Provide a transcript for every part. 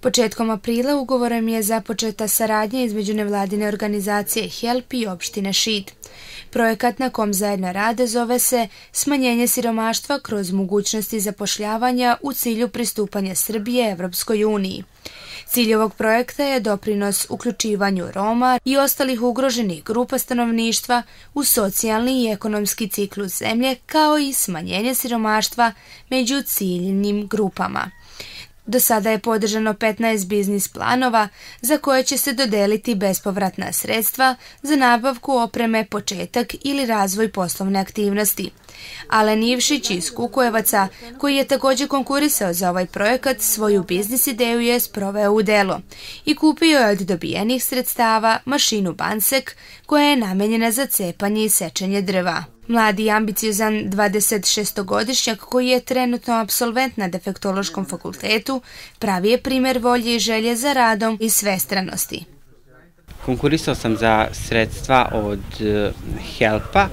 Početkom aprila ugovorom je započeta saradnja između nevladine organizacije HELP i opštine Šid. Projekat na kom zajedno rade zove se Smanjenje siromaštva kroz mogućnosti zapošljavanja u cilju pristupanja Srbije Evropskoj uniji. Cilj ovog projekta je doprinos uključivanju Roma i ostalih ugroženih grupa stanovništva u socijalni i ekonomski ciklus zemlje kao i smanjenje siromaštva među ciljnim grupama. Do sada je podržano 15 biznis planova za koje će se dodeliti bespovratna sredstva za nabavku opreme, početak ili razvoj poslovne aktivnosti. Alen Ivšić iz Kukujevaca, koji je takođe konkurisao za ovaj projekat, svoju biznis ideju je sproveo u delo i kupio je od dobijenih sredstava mašinu Bansek koja je namenjena za cepanje i sečenje drva. Mladi ambiciozan 26-godišnjak koji je trenutno absolvent na defektološkom fakultetu pravi je primer volje i želje za radom i svestranosti. Konkurisao sam za sredstva od uh, Helpa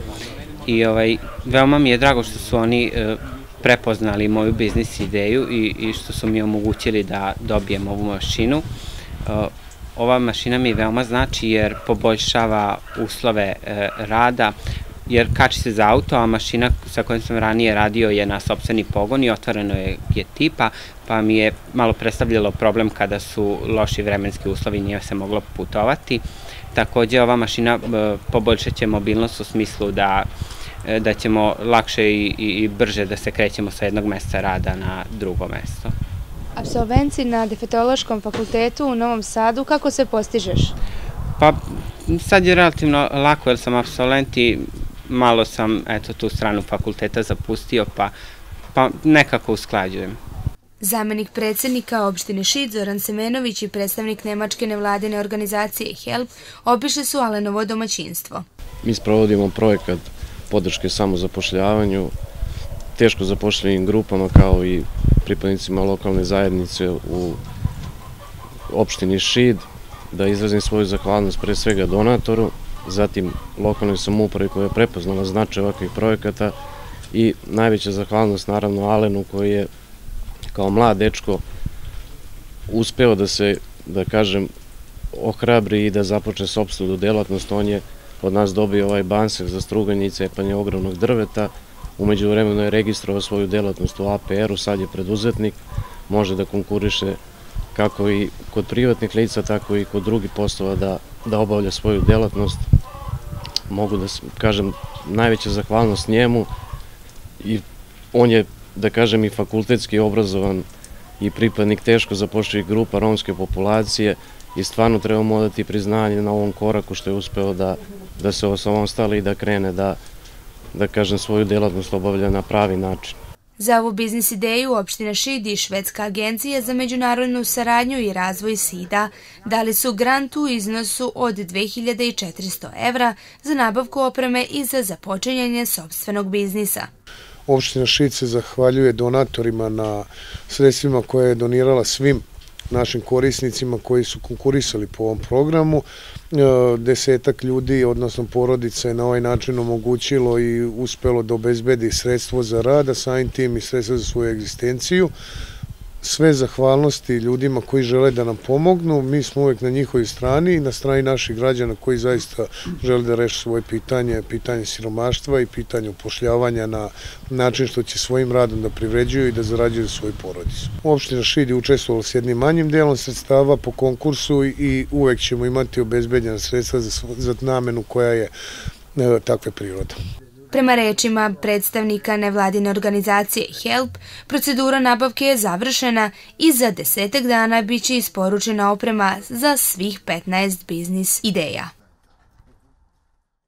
i ovaj, veoma mi je drago što su oni uh, prepoznali moju biznis ideju i, i što su mi omogućili da dobijem ovu mašinu. Uh, ova mašina mi veoma znači jer poboljšava uslove rada, jer kači se za auto, a mašina sa kojom sam ranije radio je na sobstveni pogon i otvoreno je, je tipa, pa mi je malo predstavljalo problem kada su loši vremenski uslovi, nije se moglo putovati. Takođe, ova mašina e, poboljšat će mobilnost u smislu da e, da ćemo lakše i, i, i brže da se krećemo sa jednog mesta rada na drugo mesto. Absolvenci na Defetološkom fakultetu u Novom Sadu, kako se postižeš? Pa sad je relativno lako jer sam absolvent i malo sam eto tu stranu fakulteta zapustio pa, pa nekako usklađujem. Zamenik predsednika opštine Šid Zoran Semenović i predstavnik Nemačke nevladine organizacije HELP obišli su Alenovo domaćinstvo. Mi sprovodimo projekat podrške samozapošljavanju, teško zapošljivim grupama kao i pripadnicima lokalne zajednice u opštini Šid, da izrazim svoju zahvalnost pre svega donatoru, zatim lokalnoj samoupravi koja je prepoznala značaj ovakvih projekata i najveća zahvalnost naravno Alenu koji je kao mlad dečko uspeo da se, da kažem, ohrabri i da započne sobstvenu delatnost. On je od nas dobio ovaj bansek za struganje i cepanje ogromnog drveta. Umeđu vremenu je registrovao svoju delatnost u APR-u, sad je preduzetnik, može da konkuriše kako i kod privatnih lica, tako i kod drugih poslova da, da obavlja svoju delatnost mogu da kažem najveća zahvalnost njemu i on je da kažem i fakultetski obrazovan i pripadnik teško zapošljivih grupa romske populacije i stvarno trebamo dati priznanje na ovom koraku što je uspeo da, da se ovom stali i da krene da, da kažem svoju delatnost obavlja na pravi način. Za ovu biznis ideju opština Šid i Švedska agencija za međunarodnu saradnju i razvoj SIDA dali su grant u iznosu od 2400 evra za nabavku opreme i za započenjanje sobstvenog biznisa. Opština Šid se zahvaljuje donatorima na sredstvima koje je donirala svim našim korisnicima koji su konkurisali po ovom programu. E, desetak ljudi, odnosno porodica je na ovaj način omogućilo i uspelo da obezbedi sredstvo za rad, a samim tim i sredstvo za svoju egzistenciju sve zahvalnosti ljudima koji žele da nam pomognu. Mi smo uvek na njihovoj strani i na strani naših građana koji zaista žele da reše svoje pitanje, pitanje siromaštva i pitanje upošljavanja na način što će svojim radom da privređuju i da zarađuju svoju porodicu. Opština Šid je učestvovala s jednim manjim delom sredstava po konkursu i uvek ćemo imati obezbedjena sredstva za, za namenu koja je e, takve prirode. Prema rečima predstavnika nevladine organizacije HELP, procedura nabavke je završena i za desetak dana biće isporučena oprema za svih 15 biznis ideja.